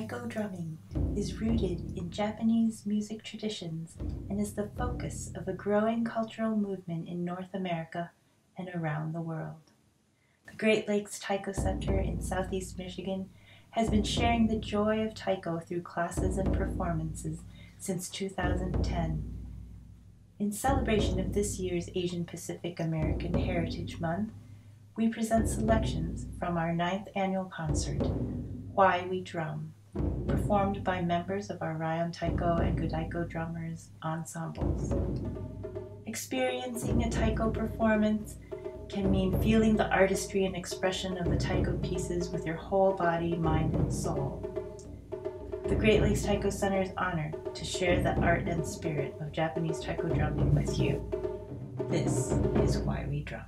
Taiko drumming is rooted in Japanese music traditions and is the focus of a growing cultural movement in North America and around the world. The Great Lakes Taiko Center in southeast Michigan has been sharing the joy of taiko through classes and performances since 2010. In celebration of this year's Asian Pacific American Heritage Month, we present selections from our ninth annual concert, Why We Drum, performed by members of our Raion Taiko and Godaiko drummers ensembles. Experiencing a taiko performance can mean feeling the artistry and expression of the taiko pieces with your whole body, mind, and soul. The Great Lakes Taiko Center is honored to share the art and spirit of Japanese taiko drumming with you. This is why we drum.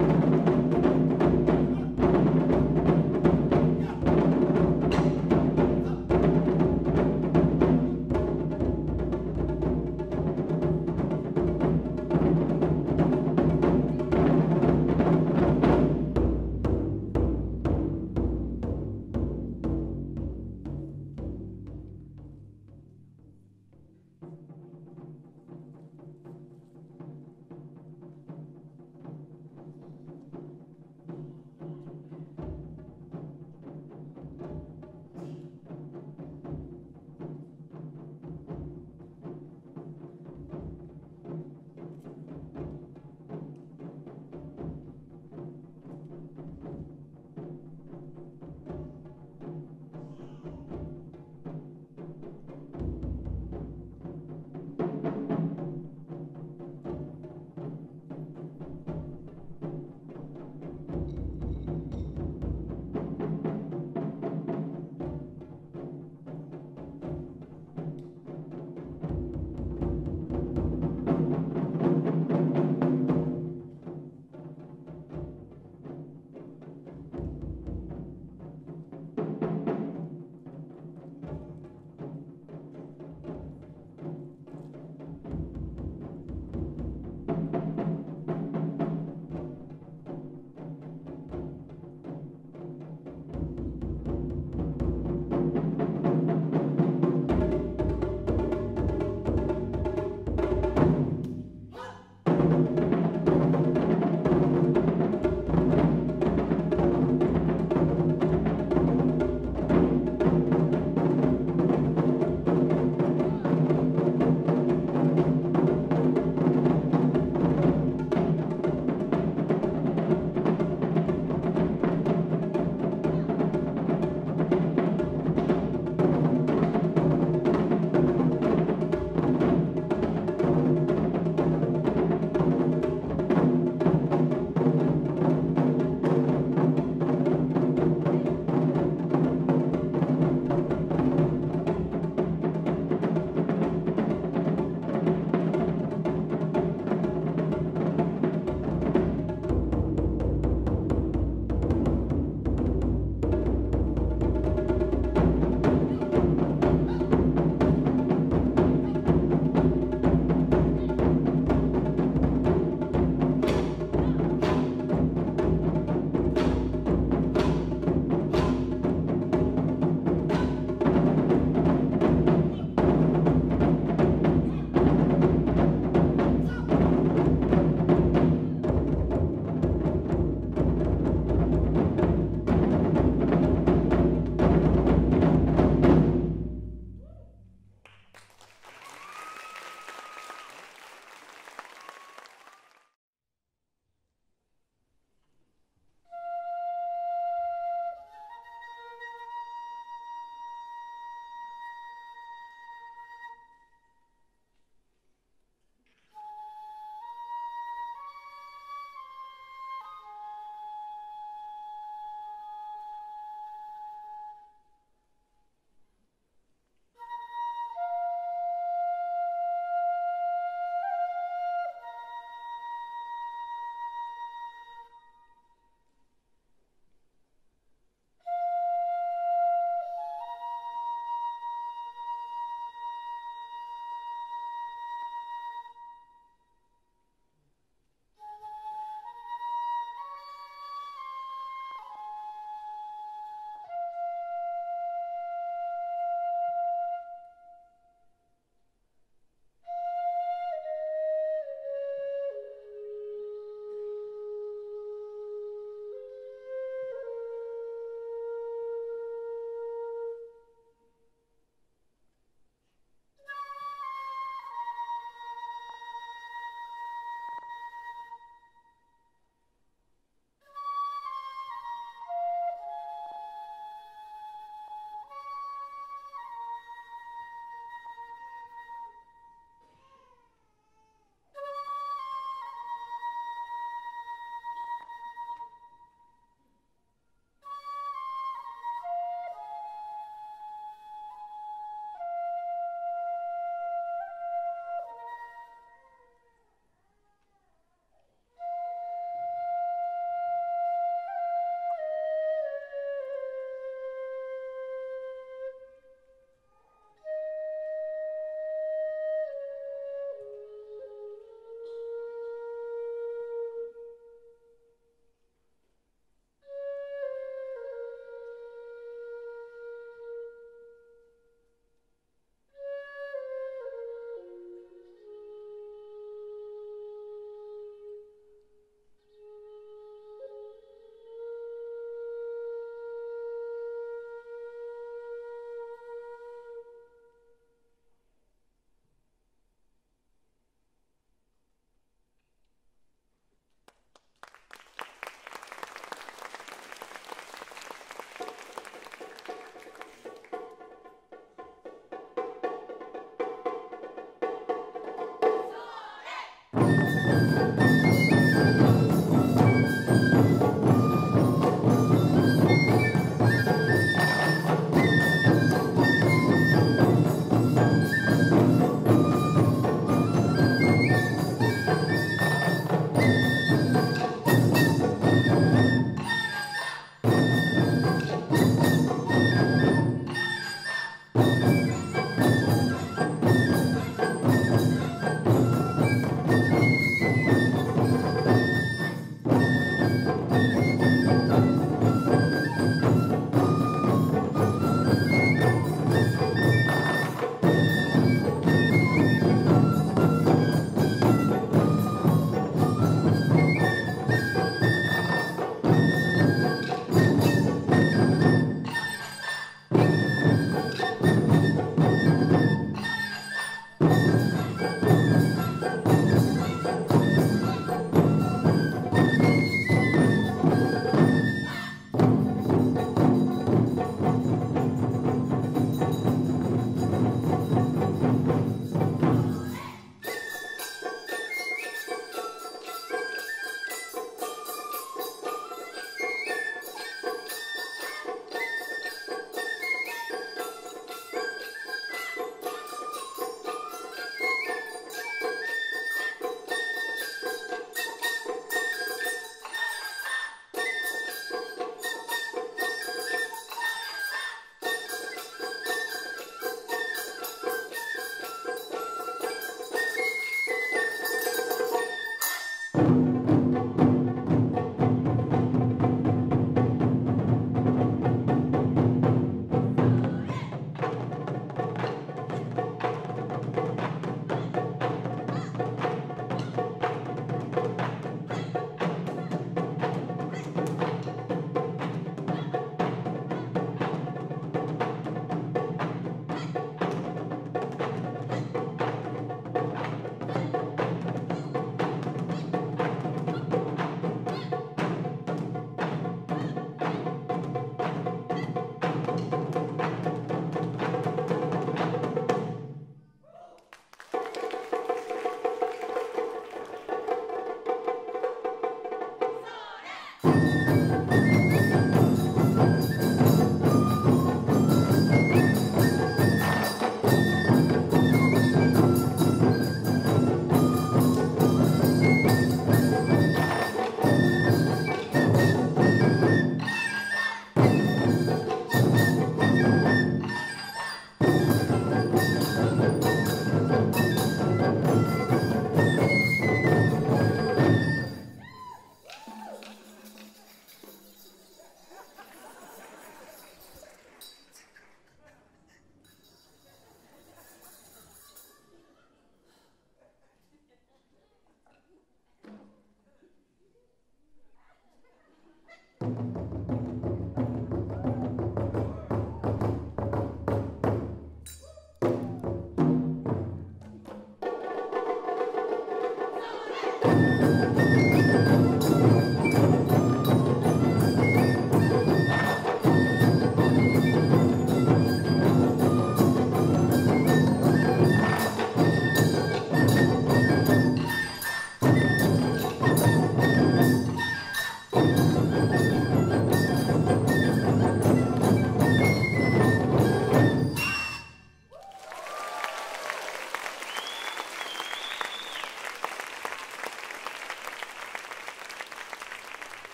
you.